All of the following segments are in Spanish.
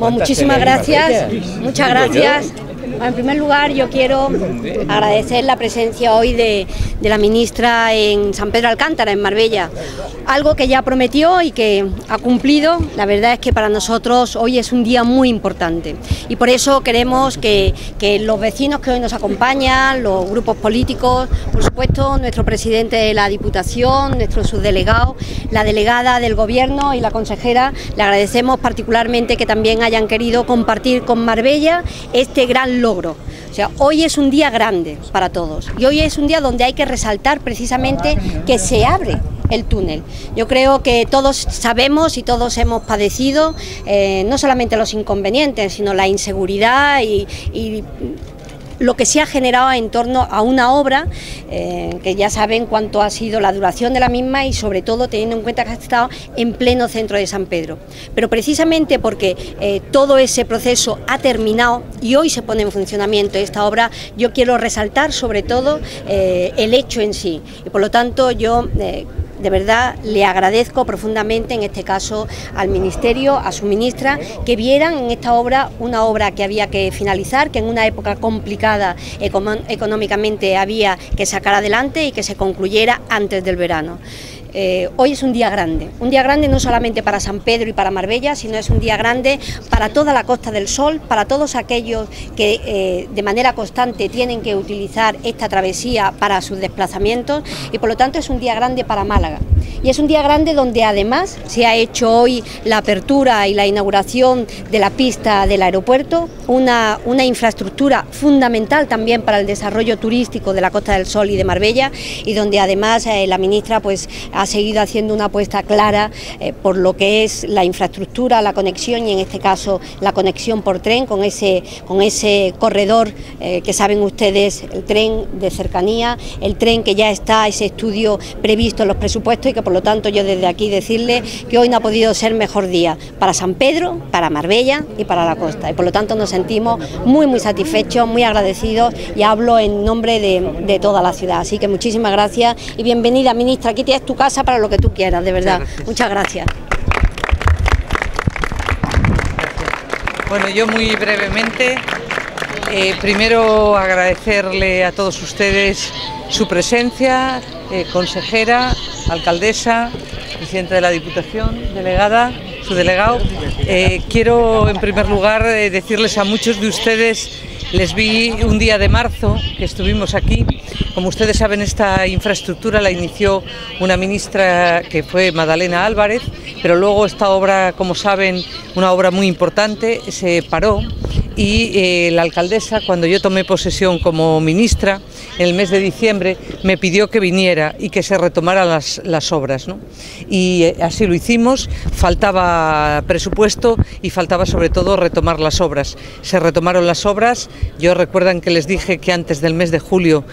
Bueno, muchísimas gracias, muchas gracias. En primer lugar, yo quiero agradecer la presencia hoy de, la ministra en San Pedro Alcántara, en Marbella. Algo que ya prometió y que ha cumplido. La verdad es que para nosotros hoy es un día muy importante y por eso queremos que, los vecinos que hoy nos acompañan, los grupos políticos, por supuesto, nuestro presidente de la Diputación, nuestro subdelegado, la delegada del Gobierno y la consejera, le agradecemos particularmente que también hayan querido compartir con Marbella este gran logro. O sea, hoy es un día grande para todos y hoy es un día donde hay que resaltar precisamente que se abre el túnel. Yo creo que todos sabemos y todos hemos padecido eh, no solamente los inconvenientes, sino la inseguridad y lo que se ha generado en torno a una obra eh, que ya saben cuánto ha sido la duración de la misma y sobre todo teniendo en cuenta que ha estado en pleno centro de San Pedro. Pero precisamente porque eh, todo ese proceso ha terminado y hoy se pone en funcionamiento esta obra, yo quiero resaltar sobre todo eh, el hecho en sí. Y por lo tanto yo de verdad le agradezco profundamente, en este caso al Ministerio, a su ministra, que vieran en esta obra una obra que había que finalizar, que en una época complicada económicamente había que sacar adelante y que se concluyera antes del verano. Eh, hoy es un día grande, un día grande no solamente para San Pedro y para Marbella, sino es un día grande para toda la Costa del Sol, para todos aquellos que eh, de manera constante tienen que utilizar esta travesía para sus desplazamientos y por lo tanto es un día grande para Málaga. Y es un día grande donde además se ha hecho hoy la apertura y la inauguración de la pista del aeropuerto, una, una infraestructura fundamental también para el desarrollo turístico de la Costa del Sol y de Marbella y donde además eh, la ministra pues ha seguido haciendo una apuesta clara eh, por lo que es la infraestructura, la conexión y en este caso la conexión por tren con ese, con ese corredor eh, que saben ustedes, el tren de cercanía, el tren que ya está, ese estudio previsto en los presupuestos y que por lo tanto yo desde aquí decirle que hoy no ha podido ser mejor día para San Pedro, para Marbella y para la costa y por lo tanto nos sentimos muy muy satisfechos, muy agradecidos y hablo en nombre de, de toda la ciudad. Así que muchísimas gracias y bienvenida ministra, aquí tienes tu casa para lo que tú quieras, de verdad. Muchas gracias. Bueno, yo muy brevemente, eh, primero agradecerle a todos ustedes su presencia, eh, consejera, alcaldesa, presidenta de la Diputación, delegada, su delegado. Eh, quiero en primer lugar decirles a muchos de ustedes, les vi un día de marzo que estuvimos aquí como ustedes saben, esta infraestructura la inició una ministra que fue Madalena Álvarez, pero luego esta obra, como saben, una obra muy importante, se paró y eh, la alcaldesa, cuando yo tomé posesión como ministra, en el mes de diciembre, me pidió que viniera y que se retomaran las, obras. Y eh, así lo hicimos, faltaba presupuesto y faltaba sobre todo retomar las obras. Se retomaron las obras, yo recuerdan que les dije que antes del mes de julio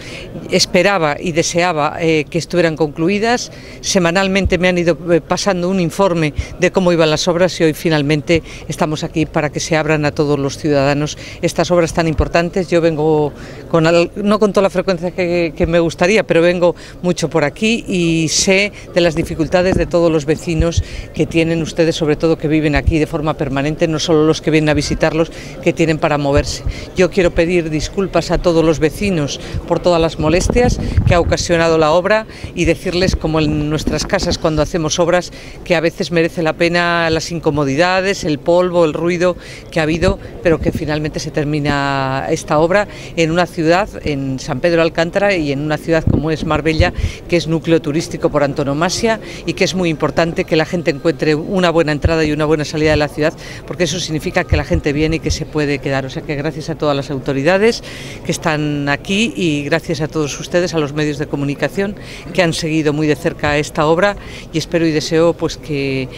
esperaba y deseaba eh, que estuvieran concluidas, semanalmente me han ido pasando un informe de cómo iban las obras y hoy finalmente estamos aquí para que se abran a todos los ciudadanos estas obras tan importantes. Yo vengo con, no con toda la frecuencia que, me gustaría, pero vengo mucho por aquí y sé de las dificultades de todos los vecinos que tienen ustedes, sobre todo que viven aquí de forma permanente, no solo los que vienen a visitarlos, que tienen para moverse. Yo quiero pedir disculpas a todos los vecinos por todas las molestias que ha ocasionado la obra y decirles, como en nuestras casas cuando hacemos obras, que a veces merece la pena las incomodidades, el polvo, el ruido que ha habido, pero que finalmente se termina esta obra en una ciudad, en San Pedro Alcántara y en una ciudad como es Marbella, que es núcleo turístico por antonomasia y que es muy importante que la gente encuentre una buena entrada y una buena salida de la ciudad, porque eso significa que la gente viene y que se puede quedar. O sea que gracias a todas las autoridades que están aquí y gracias a todos ustedes, a los medios de comunicación que han seguido muy de cerca esta obra y espero y deseo pues que,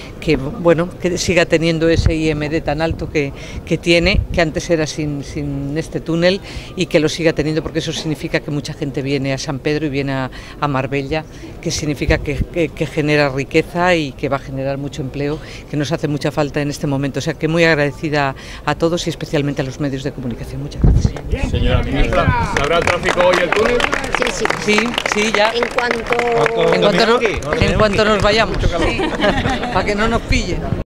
bueno que siga teniendo ese IMD tan alto que, que tiene, que antes era sin, sin, este túnel y que lo siga teniendo porque eso significa que mucha gente viene a San Pedro y viene a, Marbella, que significa que, genera riqueza y que va a generar mucho empleo, que nos hace mucha falta en este momento. O sea que muy agradecida a todos y especialmente a los medios de comunicación. Muchas gracias. Señora ministra, ¿habrá tráfico hoy el túnel? Sí, sí. Sí, ya. En cuanto, en cuanto, en cuanto nos vayamos. para que no nos pillen.